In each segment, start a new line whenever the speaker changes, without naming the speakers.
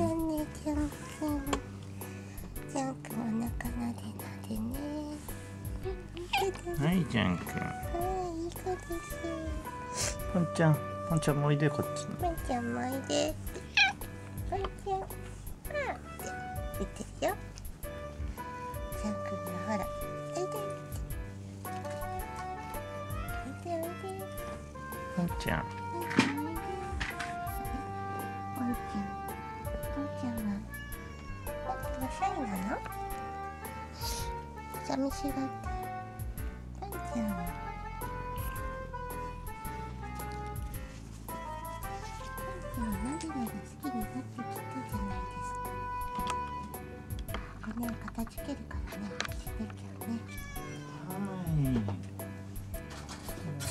だねジャン君ジャン君お腹なでなでね。
はいジャン君。
はいいい子です
ポンちゃんポンちゃんもおいでこっち。に
ポンちゃんもおいで。ポンちゃんあーってるよ。ジャン君のほらおいでおいでおいで。
ちゃん
寂しがってポンちゃんポンちゃんなでなで好きになってきたじゃないですかね片付けるからねしてるけどね
はいい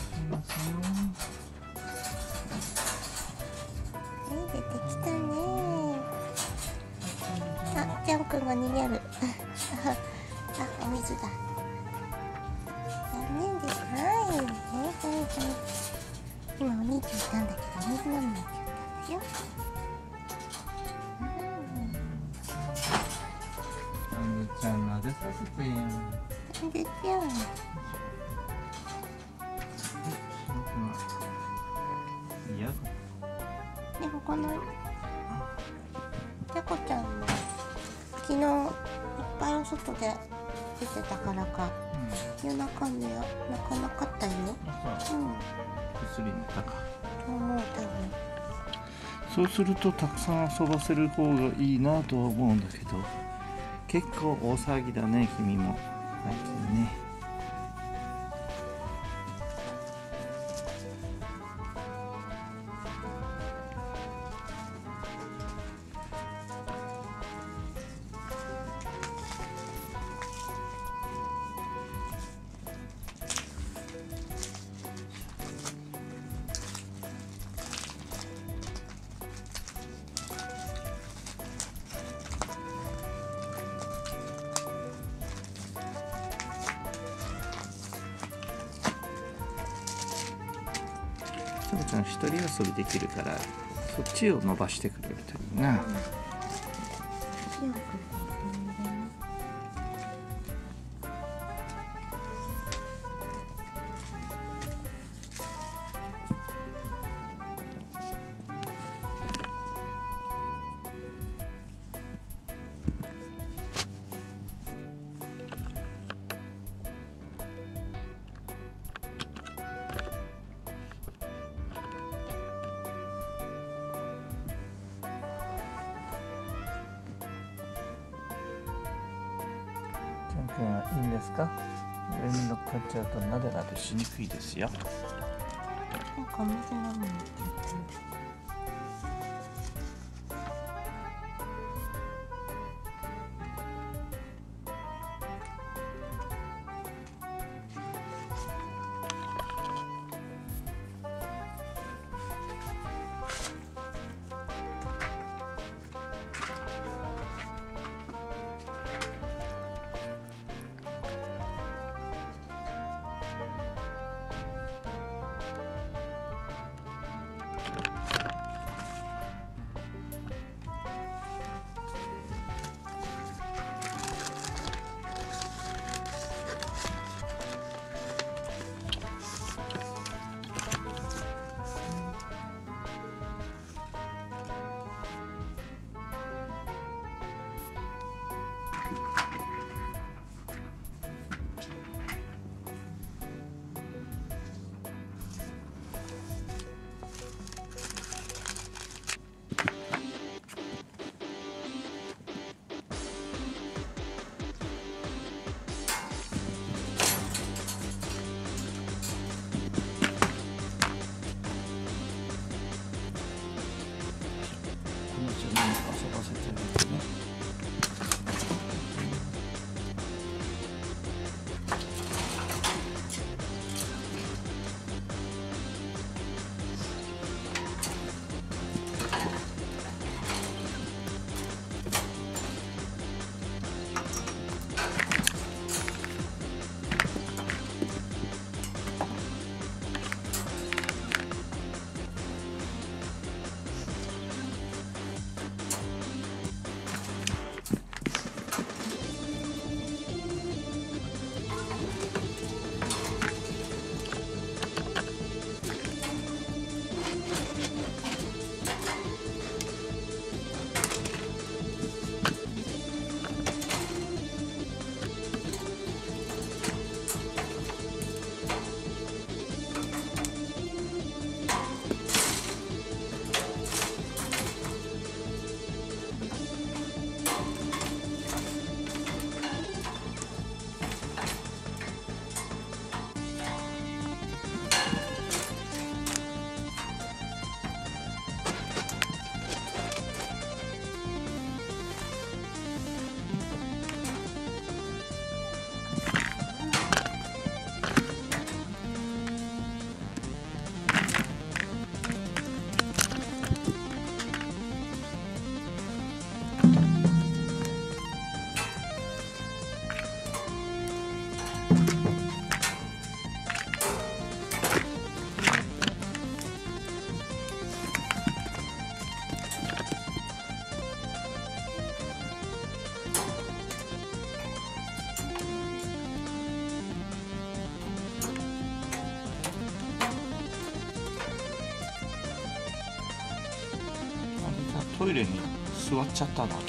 きますよ
はい出てきたねあ、ジャン君が逃げる。あ、お水だ残念で。すはいはいはいはい今お兄ちゃんいたんだけどお水飲みに行っちゃったんだよ
ちゃんなで。させてよ
うんで。ちゃん
いや
で。もこのタコちゃん昨日いっぱいお外で。出てたからか。夜中には泣かなかったよ。
う
うん。
薬塗ったか。
と思う多分。
そうするとたくさん遊ばせる方がいいなとは思うんだけど。結構大騒ぎだね君も。最近ねちゃこちゃん一人遊びできるからそっちを伸ばしてくれるというな
強くね。
くんはいいんですか？上に乗っかっちゃうとなでなでしにくいですよ。
なんかお水飲みに
トイレに座っちゃったなは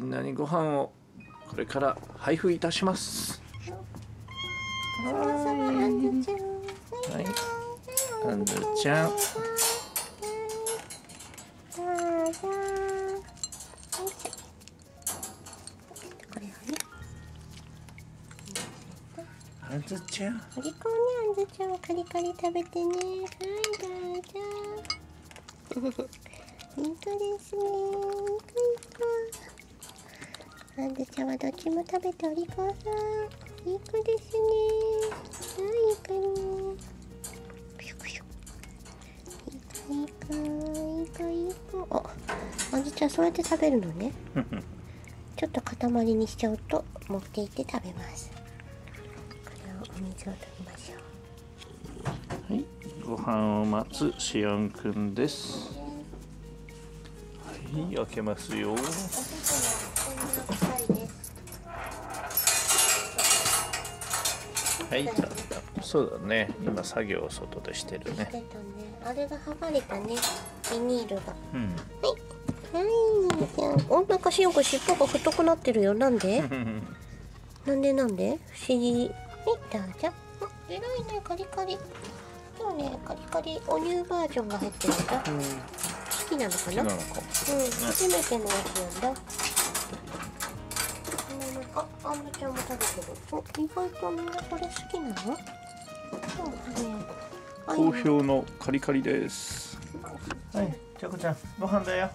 みんなにご飯をこれから配布いたします。
ごちそうさまあんずちゃん。
はいアンズちゃん。
どうぞこれをね
アンズちゃん
お利口ねあんずちゃんはカリカリ食べてね。はいどうぞいい子ですねいい子いい子あんずちゃんはどっちも食べてお利口さんいい子ですねはいいい子ねいい子いい子いい子ああんずちゃんそうやって食べるのね。ちょっと塊にしちゃうと持っていって食べます。これをお水を取りましょう。
はい。ご飯を待つしおんくんです。はい開けますよ
おすすめこんな臭いです
はい。そうだね。今作業を外でしてるね。
ね。あれが剥がれたね。ビニールが。
うん。
はい。はい。おなんかしおんくん尻尾が太くなってるよ。なんで？なんでなんで？不思議。はいどうぞあ偉いね。カリカリ。今日ねカリカリお乳バージョンが入ってるんだ。好きなのかな？
なのか
うん、初めてのやつなんだ。うんあ、あんぶちゃんも食べてる。お、意外とみんなこれ好きなの？そうね。あ
好評のカリカリですはいちゃこちゃんご飯だよ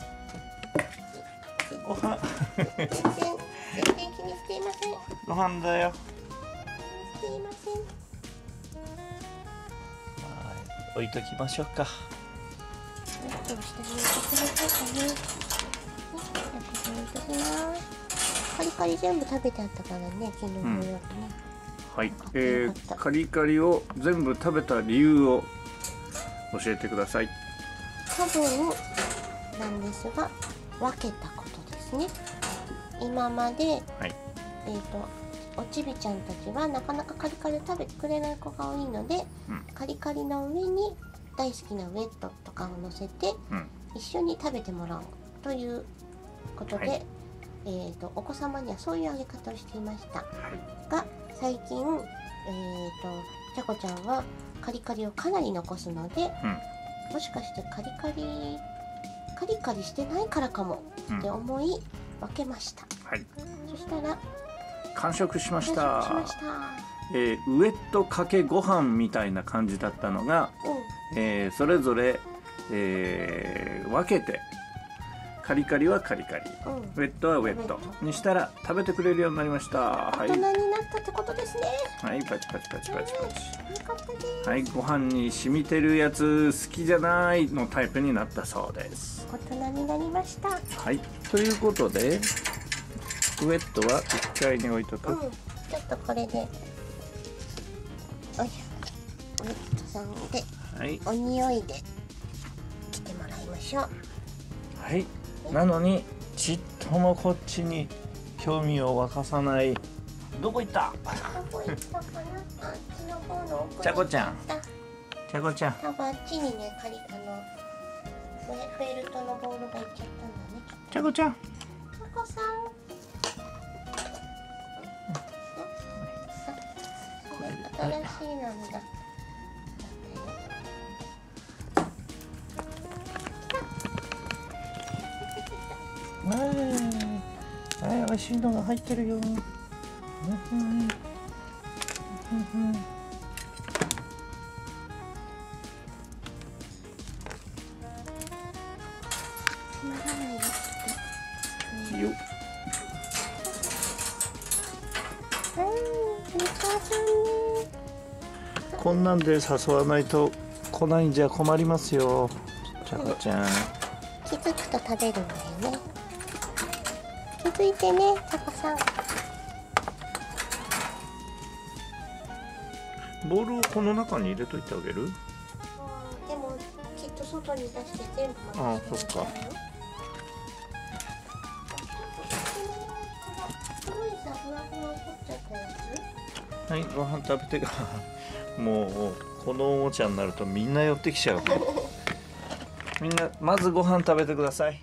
ご飯
全然、全然気にしていません。
ご飯だよ
していません。
はい置いときましょうか
ちょっと下に置いてくださいかね。置いときます。カリカリ全部食べてあったからね、昨日の夜ね。
はい。
あ、
えー、カリカリを全部食べた理由を教えてください。
多分なんですが分けたことですね。今まで、
はい。
えっ、とおちびちゃんたちはなかなかカリカリ食べてくれない子が多いので、
うん。
カリカリの上に大好きなウェットとかを乗せて
うん。
一緒に食べてもらおうということで、
はい
えー、とお子様にはそういうあげ方をしていました。
はい。
が最近、えー、とちゃこちゃんはカリカリをかなり残すので、もしかしてカリカリカリカリしてないからかも
うん。
って思い分けました、
はい。
そしたら
完食しました。
しました。
えーウエットかけご飯みたいな感じだったのが、
う
えーそれぞれ、えー分けてカリカリはカリカリ。ウェットはウェット。にしたら食べてくれるようになりました。はい。
大人になったってことですね、
はい。パチパチパチパチパチ。はい。ご飯に染みてるやつ好きじゃないのタイプになったそうです。
大人になりました。
はい。ということでウェットは1階に置いとく、
うん。ちょっとこれで。よいしょお肉さんで。
はい。
お匂いで来てもらいましょう。
はいなのにちっともこっちに興味を沸かさない。どこ行った？
どこ行ったかな。あっちの方の奥に
ちゃこちゃん。ちゃこちゃん。
多分あっちにね、カリあのフェフェルトのボールがいっちゃったんだね。
ちゃこちゃん。
タコさん。新しいなんだ
はい。はい美味しいのが入ってるよ。うんうんうんうん。こんなんで誘わない。と来ない。んじゃ困りますよちゃこちゃん
気づくと食べるんだよね気づいてねタコさん。
ボールをこの中に入れといてあげる？
でもきっと外に出して全部
あそっか。はいご飯食べてか もうこのおもちゃになるとみんな寄ってきちゃう。みんなまずご飯食べてください